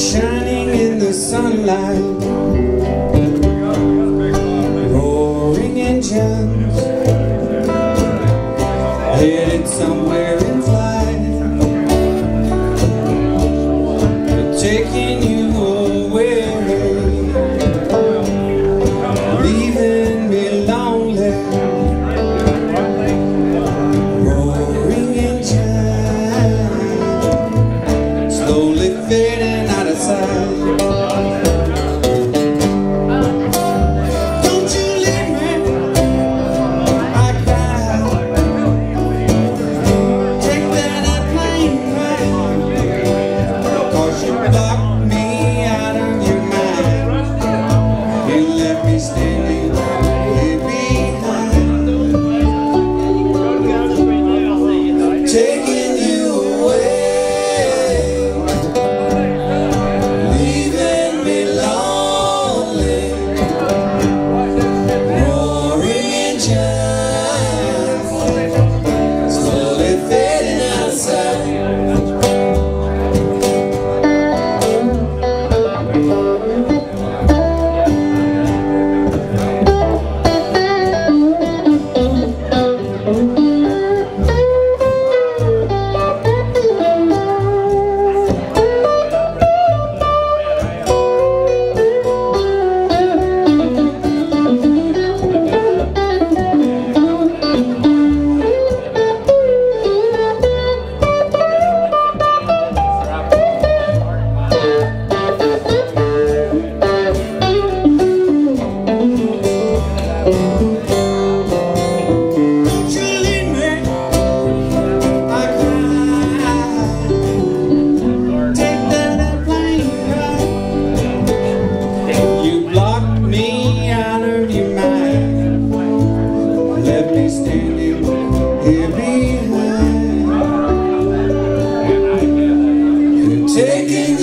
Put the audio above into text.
shining in the sunlight. Roaring engines Headed somewhere in flight. Taking you wasted. standing here behind. You're taking